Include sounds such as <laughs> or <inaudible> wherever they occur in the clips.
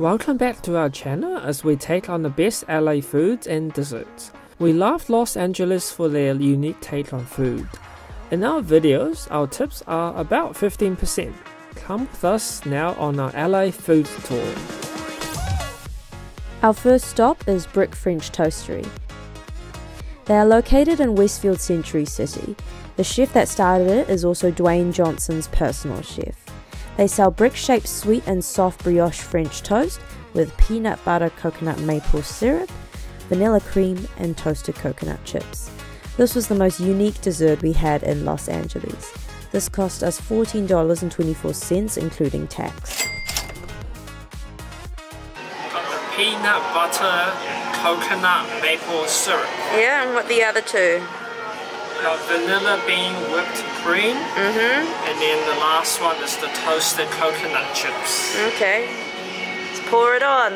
Welcome back to our channel as we take on the best LA foods and desserts. We love Los Angeles for their unique take on food. In our videos, our tips are about 15%. Come with us now on our LA food tour. Our first stop is Brick French Toastery. They are located in Westfield Century City. The chef that started it is also Dwayne Johnson's personal chef. They sell brick shaped sweet and soft brioche French toast with peanut butter coconut maple syrup, vanilla cream, and toasted coconut chips. This was the most unique dessert we had in Los Angeles. This cost us $14.24, including tax. Peanut butter coconut maple syrup. Yeah, and what the other two? Got vanilla bean whipped cream. Mm-hmm. And then the last one is the toasted coconut chips. Okay. Let's pour it on.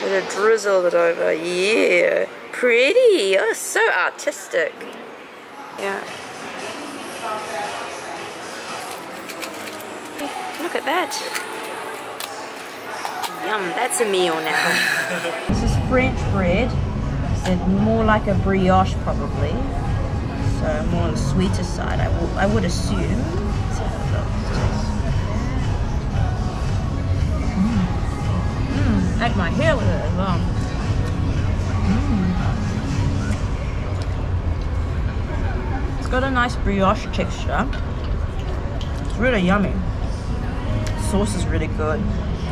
Gonna drizzle it over. Yeah. Pretty. Oh, so artistic. Yeah. Look at that. Yum, that's a meal now. <laughs> this is French bread. It's more like a brioche probably. So more on the sweeter side, I, will, I would assume. Let's have a look. Mm. Mm, my hair with it as well. Mm. It's got a nice brioche texture. It's really yummy. Sauce is really good.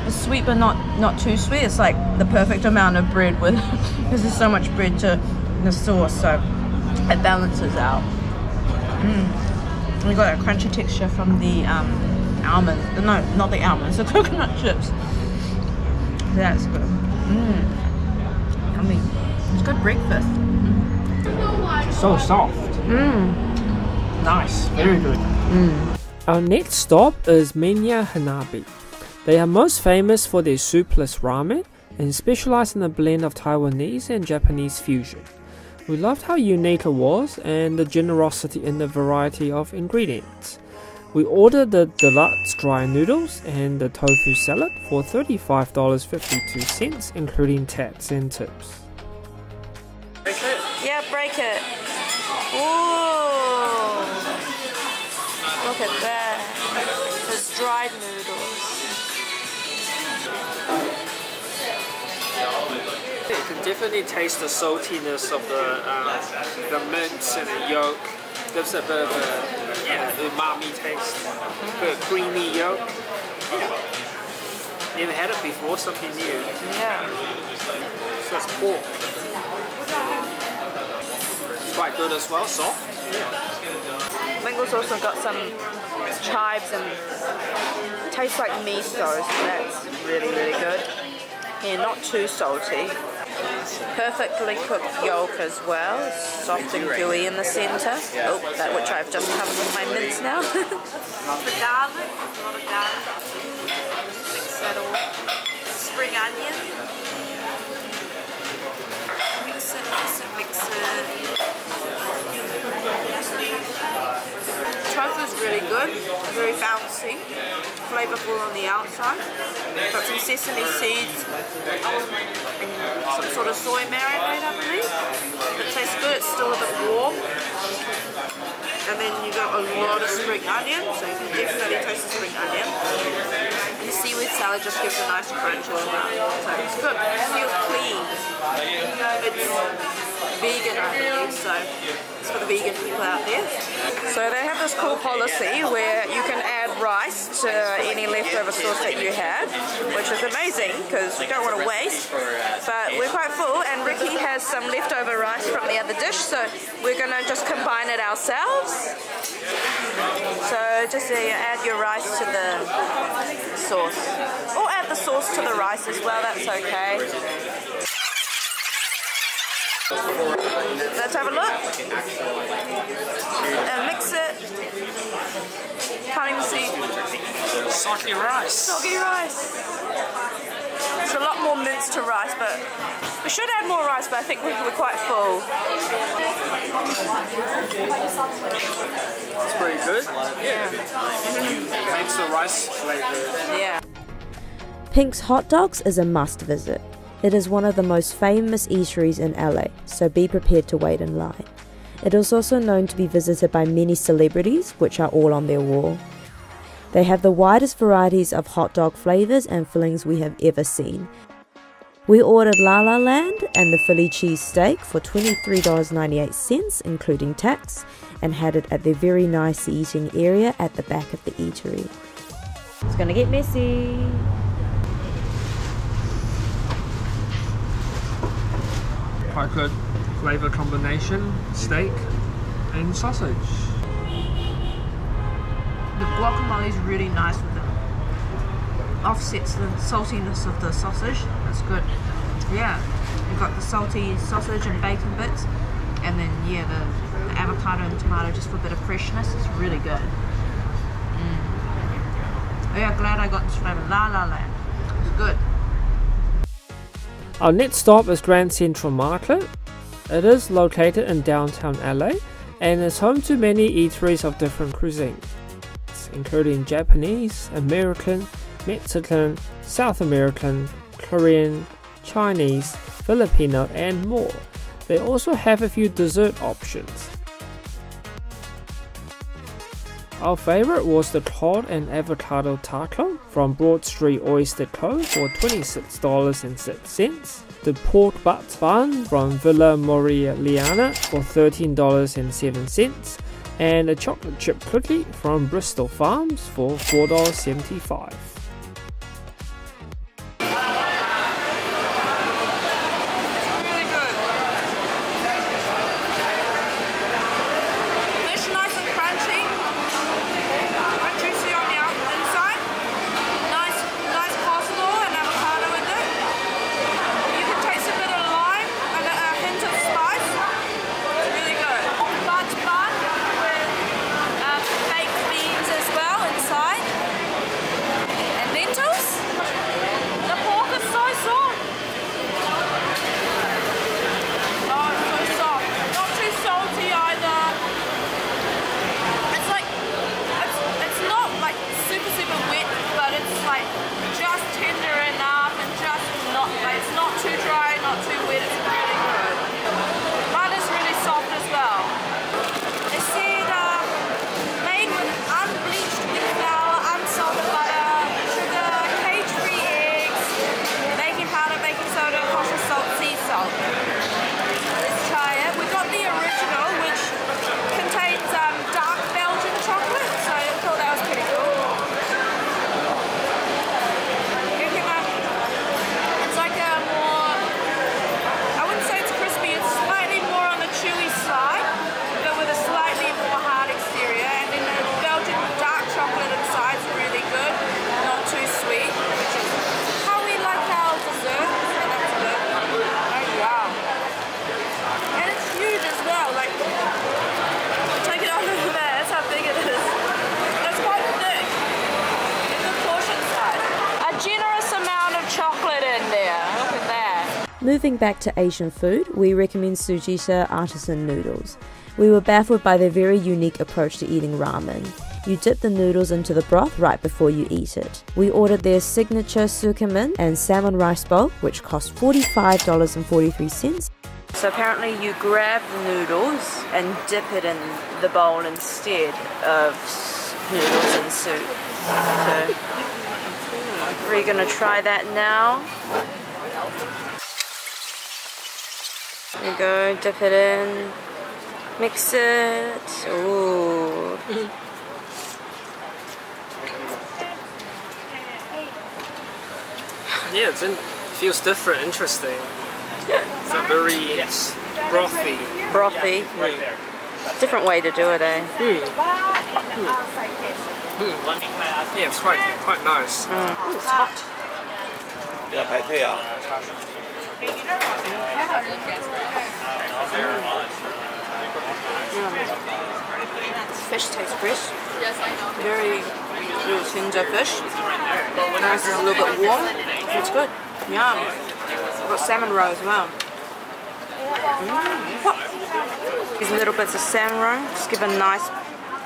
It's sweet but not not too sweet. It's like the perfect amount of bread with <laughs> because there's so much bread to the sauce, so it balances out. Mm. We got a crunchy texture from the um, almond. No, not the almonds. The <laughs> coconut chips. That's good. Mmm. Yummy. It's good breakfast. Mm. So soft. Mmm. Nice. Very good. Mm. Our next stop is Menya Hanabi. They are most famous for their soupless ramen and specialize in a blend of Taiwanese and Japanese fusion. We loved how unique it was and the generosity in the variety of ingredients. We ordered the deluxe dry noodles and the tofu salad for $35.52, including tax and tips. Break it? Yeah, break it. Ooh! Look at that. It's dried noodles. Definitely taste the saltiness of the uh, the mince and the yolk. Gives a bit of a yeah, umami taste. A bit of creamy yolk. Never had it before, something new. Yeah. So it's pork. It's quite good as well, soft. Mango's also got some chives and tastes like miso, so that's really, really good. Yeah, not too salty. Perfectly cooked yolk as well, soft and gooey in the centre. Oh, that which I've just covered with my mince now. <laughs> the garlic, a lot of garlic. Mix that all. Spring onion. Mix it, mix it, mix it. Is really good, very bouncy, flavorful on the outside. Got some sesame seeds and some sort of soy marinade, I believe. It tastes good, it's still a bit warm. And then you got a lot of spring onion, so you can definitely taste the spring onion. And the seaweed salad just gives a nice crunch as well. So it's good, it feels clean. It's vegan, I believe, so it's for the vegan people out there. So they have this cool policy where you can add rice to any leftover sauce that you have, which is amazing because we don't want to waste. But we're quite full, and Ricky has some leftover rice from the other dish, so we're gonna just combine it ourselves. So just uh, add your rice to the sauce, or add the sauce to the rice as well. That's okay. Let's have a look. And mix it. Can't even see. Soggy rice. Soggy rice. It's a lot more mince to rice, but we should add more rice, but I think we're quite full. It's pretty good. Yeah. Makes the rice flavor. Yeah. Pink's Hot Dogs is a must visit. It is one of the most famous eateries in LA, so be prepared to wait in line. It is also known to be visited by many celebrities, which are all on their wall. They have the widest varieties of hot dog flavors and fillings we have ever seen. We ordered La La Land and the Philly cheese steak for $23.98, including tax, and had it at their very nice eating area at the back of the eatery. It's gonna get messy. Quite good flavor combination, steak and sausage. The guacamole is really nice with it. Offsets the saltiness of the sausage. That's good. Yeah, you've got the salty sausage and bacon bits, and then yeah, the, the avocado and tomato just for a bit of freshness. It's really good. Mm. Yeah, glad I got this flavor. La La Land. It's good. Our next stop is Grand Central Market. It is located in downtown LA and is home to many eateries of different cuisines, including Japanese, American, Mexican, South American, Korean, Chinese, Filipino, and more. They also have a few dessert options. Our favorite was the cod and avocado taco from Broad Street Oyster Co. for $26.06, the pork butt bun from Villa Moreliana for $13.07, and a chocolate chip cookie from Bristol Farms for $4.75. Moving back to Asian food, we recommend Tsujita artisan noodles. We were baffled by their very unique approach to eating ramen. You dip the noodles into the broth right before you eat it. We ordered their signature tsukemen and salmon rice bowl, which cost $45.43. So apparently you grab the noodles and dip it in the bowl instead of noodles and soup. So we're gonna try that now. There you go, dip it in, mix it. Ooh. Yeah, it feels different, interesting. It's a very yes. brothy. Brothy. Yeah. Different way to do it, eh? Hmm. Hmm. Hmm. Yeah, it's quite quite nice. Mm. Ooh, it's hot. 要 Fish tastes fresh. Yes, I know. Very little tinge fish. Nice, it's a little bit warm. It's good. Yum. I've got salmon roe as well. Mm. These little bits of salmon roe just give a nice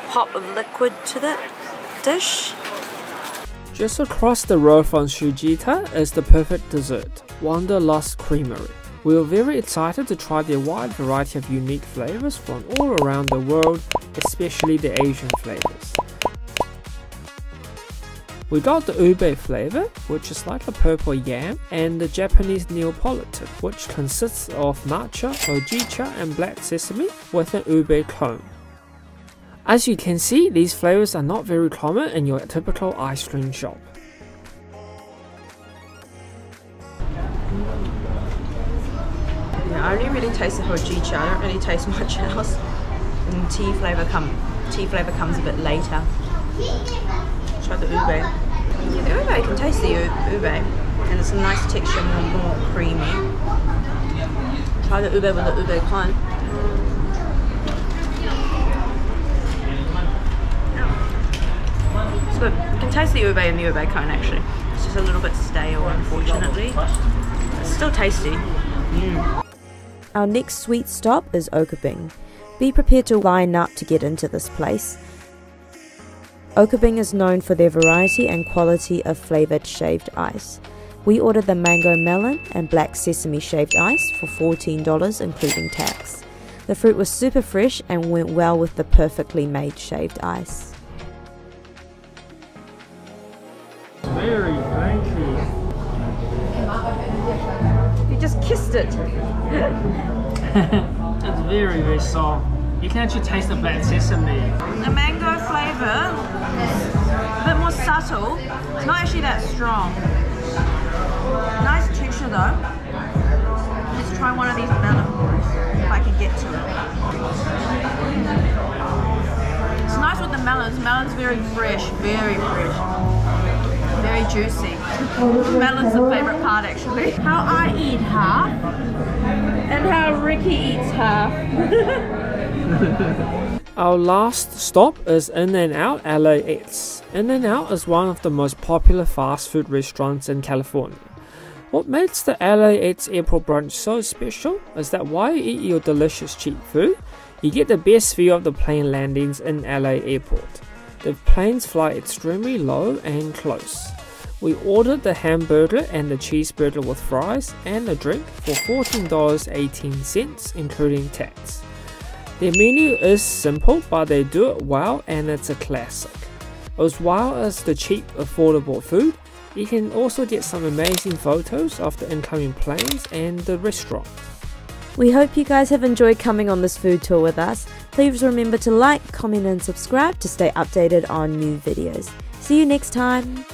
pop of liquid to the dish. Just across the road from Tsujita is the perfect dessert, Wanderlust Creamery. We are very excited to try their wide variety of unique flavors from all around the world, especially the Asian flavors. We got the ube flavor, which is like a purple yam, and the Japanese Neapolitan, which consists of matcha, hojicha, and black sesame with an ube cone. As you can see, these flavors are not very common in your typical ice cream shop. Yeah, I only really taste the hojicha. I don't really taste <laughs> much else. And tea flavor come tea flavor comes a bit later. Try the ube. Yeah, the ube I can taste the ube, and it's a nice texture, more, more creamy. Try the ube with the ube cone. It's good. You can taste the ube in the ube cone actually. It's just a little bit stale, unfortunately. It's still tasty. Mm. Our next sweet stop is Oakobing. Be prepared to line up to get into this place. Oakobing is known for their variety and quality of flavoured shaved ice. We ordered the mango melon and black sesame shaved ice for $14 including tax. The fruit was super fresh and went well with the perfectly made shaved ice. Very crunchy. You just kissed it. <laughs> it's very, very soft. You can actually taste the black sesame. The mango flavour, a bit more subtle. It's not actually that strong. Nice texture though. Let's try one of these melons if I can get to it. It's nice with the melons. Melon's very fresh, very fresh. Very juicy. Melon's the favourite part actually. How I eat half and how Ricky eats half. <laughs> Our last stop is In N Out LAX. In N Out is one of the most popular fast food restaurants in California. What makes the LAX airport brunch so special is that while you eat your delicious cheap food, you get the best view of the plane landings in LA airport. The planes fly extremely low and close. We ordered the hamburger and the cheeseburger with fries and a drink for $14.18 including tax. Their menu is simple but they do it well and it's a classic. As well as the cheap affordable food, you can also get some amazing photos of the incoming planes and the restaurant. We hope you guys have enjoyed coming on this food tour with us. Please remember to like, comment and subscribe to stay updated on new videos. See you next time!